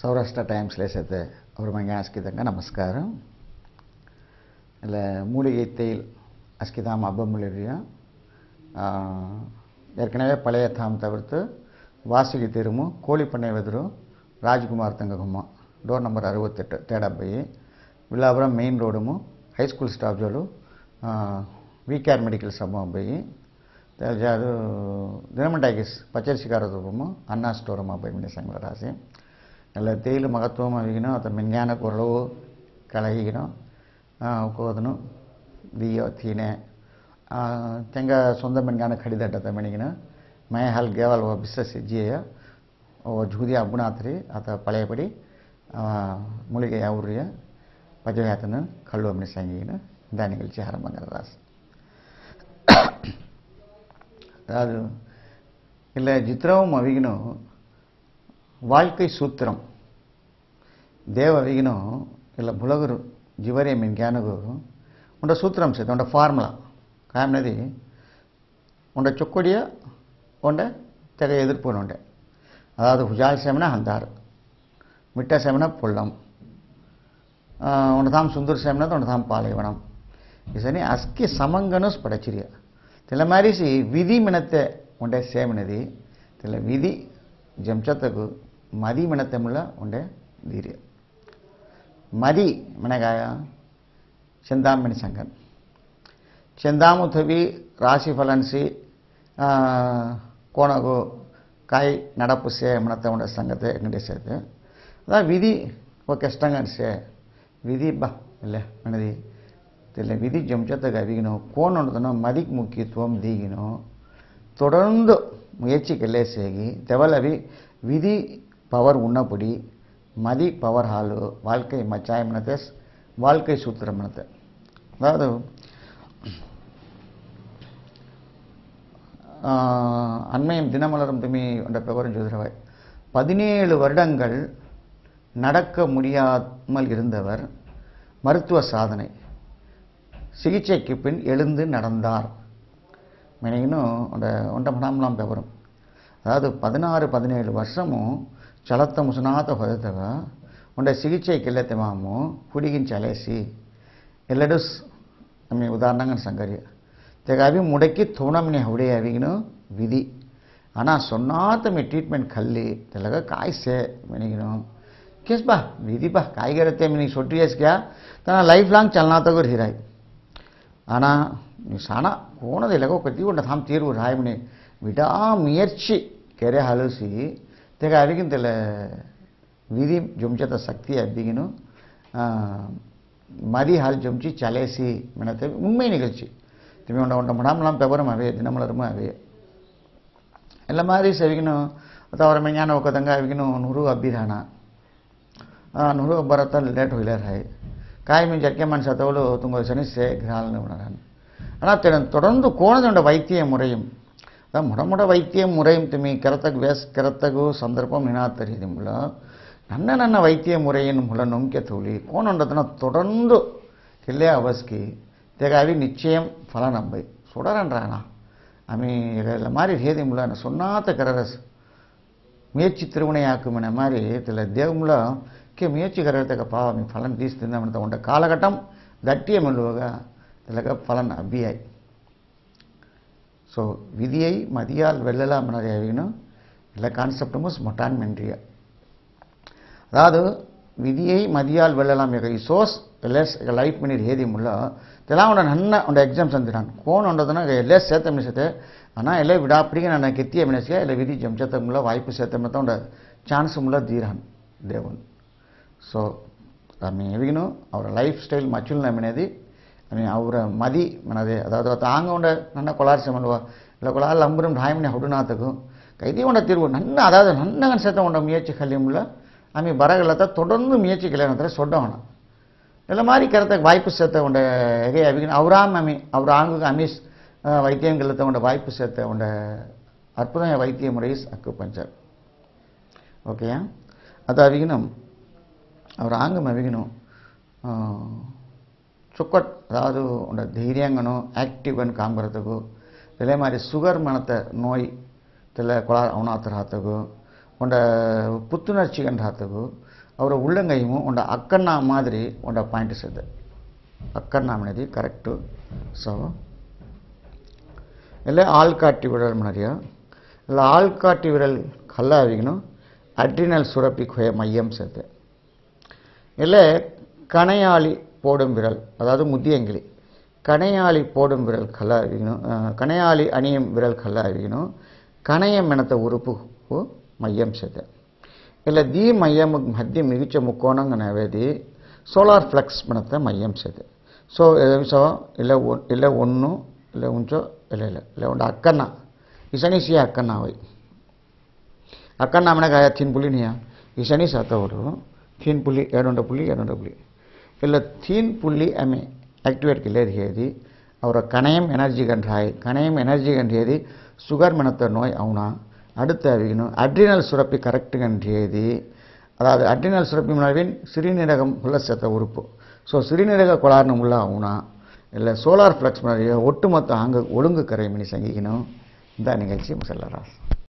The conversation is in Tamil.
ಸೌರಾಷ್ಟ್ರ ಟೈಮ್ಸ್ಲೇಸತೆ ಅವ್ರ ಮಂಗೆ ಆಸ್ಕಿದಂಗೆ நமஸ்காரம். இல்லை மூலிகை தேயில் அஸ்கிதாம் அபமுலிரியம் ஏற்கனவே பழைய தாம் தவிர்த்து வாசுகி தெருமும் கோழிப்பண்ணை வெதரும் ராஜ்குமார் தங்ககுமா. டோர் நம்பர் அறுபத்தெட்டு தேடாப்பை வில்லாபுரம் மெயின் ரோடுமு ஹைஸ்கூல் ஸ்டாஃப் ஜோடு விகேர் மெடிக்கல் சம்பவம் போய். அது தினமன் டாக்கீஸ் பச்சரிசி காரதூபமும் அண்ணா ஸ்டோரமாக போய் மினி சங்கராசி ಎಲ್ಲ ತೇಲು ಮಹತ್ವಮ್ ಅವಿಗಿನೋ ಅಥವಾ ಮೆಂಜ್ಞಾನ ಕೊರಳವು ಕಳಹಿಗಿನೋ ಹೋದನು ದಿಯೋ ತೀನೆ ತೆಂಗ ಸೊಂದ ಮೆಂಗಾನ ಕಡಿದಡ್ಡದ ಮೆಣಿಗಿನ ಮೈ ಹಾಲ್ ಗೇವಲ್ ಓ ಬಿಸ್ನೆಸ್ ಇಜ್ಜಿಯ ಓ ಜೂದಿ ಅಬ್ಬುನಾತ್ರಿ ಆತ ಪಳೆಯಪಡಿ ಮೂಲಿಗೆ ಯಾವ್ರಿಯ ಪಜಯಾತನ ಕಳ್ಳು ಅಮ್ಮನಿ ಸಂಗೀನ இந்த நிகழ்ச்சி ஆரம்பங்கிற ராசி அதாவது இல்லை ஜித்ரவும் அவிகனும் வாழ்க்கை சூத்திரம் தேவ விகினம் இல்லை புலகரு జివరే మీన్ జ్ఞానగురు ఉండ సూత్రం సేత ఉండ ఫార్ములా కామనది ఉండ చొక్కడియ ఉండ తెగ ఎదుర్కొని ఉండే అదాదు హుజాల్ సేమన హందార్ మిట్ట సేమన పుల్లం ఉండతాం సుందర్ సేమన ఉండతాం పాలయవనం ఇసని అస్కి సమంగను స్పడచిరియ తెలమారిసి విధి మినతే ఉండే సేమనది తెల విధి జంచతకు మది మన తమిళ ఉండే ధీర్య మది మనగాయ செந்தாமணி சங்கன். செந்தாமுதவி ராசி பலன்சி கோணகு காய் நடப்பு சே மனத்தவனுடைய சங்கத்தை எங்கிட்ட சேர்த்து. அதான் விதி ஓகே ஸ்டங்கன்ஸே விதி பா இல்லை மனதி தெரியல விதி ஜம்சத்துக்கு அதிகணும் கோணணும் மதிக்கு முக்கியத்துவம் தீகணும் தொடர்ந்து முயற்சிகளே சேகி தெவலவி விதி பவர் உண்ணப்படி மதி பவர் ஹாலு வாழ்க்கை மச்சாயம்னத்தை வாழ்க்கை சூத்திரம்னத்தை அதாவது அண்மையும் தினமலரும் துமி என்ற பெவரும் சொல்கிறவர். பதினேழு வருடங்கள் நடக்க முடியாமல் இருந்தவர் மருத்துவ சாதனை. சிகிச்சைக்கு பின் எழுந்து நடந்தார். மெனினும் அந்த ஒன்றை படாமலாம் பெவரும் அதாவது பதினாறு பதினேழு வருஷமும் ಚಲತ್ತ ಮುಸುನಾತ ಹೊದತವ ಉಂಡ ಸಿಗಿಚೆ ಕೆಲ್ಲತೆ ಮಾಮು ಹುಡುಗಿನ ಚಲೇಸಿ ಎಲ್ಲಡೂ ನಮಗೆ ಉದಾಹರಣಂಗ ಸಂಗರ್ಯ ತೆಗ ಅವಿ ಮುಡಕಿ ತೋಣಮ್ನಿ ಹೌಡೆ ಅವಿಗಿನು ವಿಧಿ ஆனால் சொன்னாத்த ட்ரீட்மெண்ட் கல்லி தெலக காய்சே மெனிக்கணும் கேஸ் பா விதி பா காய்கறத்தை மினிக்கு சொட்டியஸ்கியா தன லைஃப் லாங் ಚಲನಾತಗು ಹಿರಾಯ್ ஆனால் நீ சாணா போனது இலகோ கத்தி கொண்ட தாம் தீர்வு ராய்மணி விடாமுயற்சி ಕೆರೆ ಹಲಸಿ తెగ అడిగింతలే విధి జుంచత சக்தி அப்படிங்கணும் மதி ஹால் ஜொம்ச்சி சலேசி மினத்தை உண்மை நிகழ்ச்சி திரும்பி உண்ட உண்ட முடாமெல்லாம் பெவரும் அவையே தினமலரும் அவையே எல்லாம் ಮಾದರಿ ಸವಿಗಿನೂ ಅವರ ಮೆಂಜಾನ ಹೋಗೋದಂಗೆ ಅವಿಗಿನೂ ನೂರು ಅಬ್ಬಿದಾಣ ನೂರು ಬರತ್ತ ಲೇಟ್ ಹೋಗ್ಲಾರ ಹಾಯ್ ಕಾಯಿ ಮೀನು ಜರ್ಕೆ ಮನಸ್ಸು ತಗೊಳ್ಳು ತುಂಬ ಸನಿಸೆ ಗ್ರಹಾಲ ಅಣ್ಣ தொடர்ந்து கோணதுண்ட வைத்திய முறையும் தான் முடமுட வைத்தியம் ಮೊಡಮೊಡ ವೈದ್ಯ ಮುರೆಯುಂತಿಮಿ ಕೆರತಗ್ ವ್ಯಸ್ ಕೆರತಗು ಸಂದರ್ಭ ಮಿನಾತರಿದಿಂಬಳ நன்ன நன்ன வைத்திய ಮುರೆಯನ್ನು ಮುಳ ನೊಂಕೆ ತೂಲಿ ಕೋನೊಂಡತನ ತೊಡರ್ದು ಎಲ್ಲೇ அவஸ்கி தேகாவி நிச்சயம் பலன் நம்பை. சுடரன்றானா? அமி இதில் மாதிரி ஹேதிமுல சொன்னாத்த கரரஸ் முயற்சி திருவினையாக்கும் என மாதிரி இதில் தேவமுல கே முயற்சி கரத்துக்கு பாவம் பலன் தீஸ் தின்னவனத்தை உண்ட காலகட்டம் தட்டியம் இல்லுவக இதில் பலன் அபியாய். ஸோ விதியை மதியால் வெல்லலாம் என அறியணும் எல்லா கான்செப்டும் ஸ்மொட்டான் மென்றிய அதாவது ವಿಧಿಯೈ ಮದಿಯಾಲ್ ವೆಳ್ಳಲಾಮ್ ಯಾಕೆ ಈ ಸೋರ್ಸ್ ಲೆಸ್ ಲೈಟ್ ಮಿನಿರ್ ಹೇದಿ ಮುಲ್ಲ ತೆಲ ಉಂಡ ನನ್ನ ಉಂಡ ಎಕ್ಸಾಮ್ಸ್ ಅಂದಿರಾನ್ ಕೋನ್ ಉಂಡದನ ಲೆಸ್ ಸೇತ ಮಿನಿಸತೆ ಅನ ಎಲ್ಲ ವಿಡಾಪ್ರಿಗೆ ನನ್ನ ಕೆತ್ತಿಯ ಮಿನಿಸ್ಗೆ ಎಲ್ಲ ವಿಧಿ ಜಂಚತ ಮುಲ್ಲ ವಾಯ್ಪು ಸೇತ ಮತ್ತ ಉಂಡ ಚಾನ್ಸ್ ಮುಲ್ಲ ದೀರಾನ್ ದೇವನ್ ಸೊ ಆమె ఎదిగిన అవర్ లైఫ్ స్టైల్ మచ్చులు నమ్మినది అని ಅವರ ಮದಿ మనదే అదాదు ತಾಂಗ ఉండ ನನ್ನ ಕೊಲಾರ ಸಮನ್ವ ಇಲ್ಲ ಕೊಲಾರ ಲಂಬರಂ ಢಾಯ್ಮನೆ ಹಡುನಾತಗು ಕೈದಿ ಉಂಡ ತಿರುವು ನನ್ನ ಅದಾದ ನನ್ನ ಅನ್ಸತ್ತ ಉಂಡ ಮುಯಚ್ಚಿ ಕಲಿಯುಮ್ಲ ಆಮಿ ಬರಗಳತ್ತ ತೊಡೊಂದು ಮುಯಚ್ಚಿ ಕಲಿಯ ನಂತರ ಸೊಡ್ಡವಣ ಎಲ್ಲ ಮಾರಿ ಕರೆತಕ್ಕೆ ವಾಯ್ಪು ಸೇತ ಉಂಡ ಹೇಗೆ ಅವಿಗಿನ ಅವರಾಮ್ ಅಮಿ ಅವ್ರ ಆಂಗು ಅಮೀಸ್ வைத்தியங்களில் உண்ட வாய்ப்பு சேர்த்த உண்ட அற்புதம் வைத்திய முறை இஸ் அக்கு பஞ்சர் ஓகேயா அது அவிகினம் அவர் ஆங்கம் அவிகினம் சுக்கர் அதாவது உன்னோட தைரியங்கணும் ஆக்டிவன் காம்புறதுக்கும் இதே மாதிரி சுகர் மனத்தை நோய் தில கொளார் அவனாத்திராத்துக்கும் உண்ட புத்துணர்ச்சி கண்டாத்துக்கும் அவரை உள்ளங்கையும் உண்ட அக்கண்ணா மாதிரி உண்ட பாயிண்ட் சேர்த்து. அக்கண்ணா மனதி கரெக்டு ஸோ இல்லை ஆள்காட்டி விரல் மனதியா இல்லை ஆள்காட்டி விரல் கல்லாவிக்கணும். அட்ரினல் சுரப்பி குய மையம் சேர்த்து. இல்லை கணையாளி போடும் விரல் அதாவது முத்தியங்கிலி கணையாளி போடும் விரல் கல்லாக இருக்கணும் கணையாளி அணியும் விரல் கல்லாக இருக்கணும் கணையம் எனத்த உறுப்பு மையம் சேர்த்து இல்லை தி மையம் மத்திய மிகுச்ச முக்கோணங்கனவதி சோலார் ஃப்ளக்ஸ் பணத்தை மையம் சேர்த்து ஸோ நிமிஷம் இல்லை ஒன் இல்லை ஒன்று இல்லை கொஞ்சம் இல்லை இல்லை இல்லை ಒಂದು அக்கண்ணா. ಇಸಣಿಸಿ ಅಕ್ಕನ அக்கண்ணா ಅಕ್ಕನ ಮನೆಗೆ ಆಯಾ ತಿನ್ ಪುಲಿ ನೀಯ ಇಸಣಿಸ್ ಆತ ಅವರು ತಿನ್ ಪುಲಿ ಎರಡೊಂಡ એટલે થીન પુલ્લી અમે ಆ್ಯಕ್ಟಿವೇಟ್ ಕಿಲೇರ್ ಹೇದಿ ಅವರ ಕಣಯಂ ಎನರ್ಜಿ ಗಂಟ್ ಹಾಯ್ ಕಣಯಂ ಎನರ್ಜಿ சுகர் மனத்த நோய் அவனா? அடுத்து அறிவிக்கணும் அட்ரினல் சுரப்பி கரெக்டு கன்றியது. அதாவது அட்ரினல் சுரப்பி உணவின் சிறுநீரகம் உள்ள சேர்த்த உறுப்பு. ஸோ சிறுநீரக கொளாரணம் உள்ள இல்லை சோலார் ஃப்ளக்ஸ் ஒட்டுமொத்த அங்கே ஒழுங்கு கரைமணி சங்கிக்கணும் இந்த நிகழ்ச்சி முசல்லராஸ்